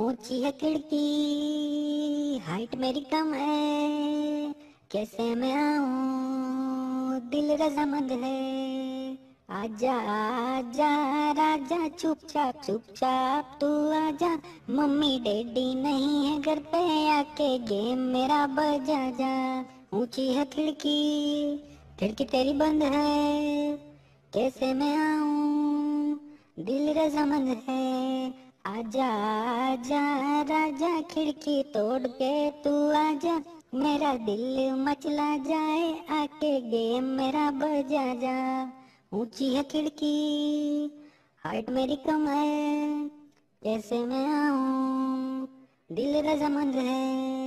ऊँची है खिड़की हाइट मेरी कम है। कैसे मैं आऊँ? दिल रजामंद है। आजा आजा, राजा, चुपचाप चुपचाप तू आजा। मम्मी, डैडी नहीं है घर पे, आके गेम मेरा बजा, जा। ऊँची है खिड़की खिड़की तेरी बंद है। कैसे मैं आऊँ? दिल रजामंद है। आजा आजा, राजा, खिड़की तोड़ के तू आजा। मेरा दिल मचला जाए, आके गेम मेरा बजा जा। ऊँची है खिड़की हाइट मेरी कम है, जैसे मैं आऊँ, दिल रजामंद है।